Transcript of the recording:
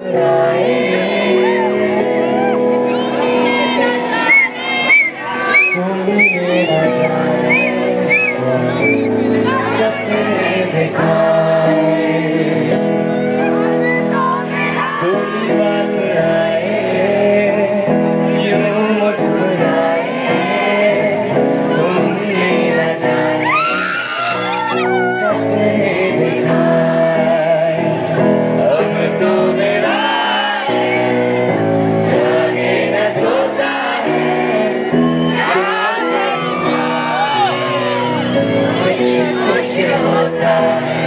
Tell me that te lutar.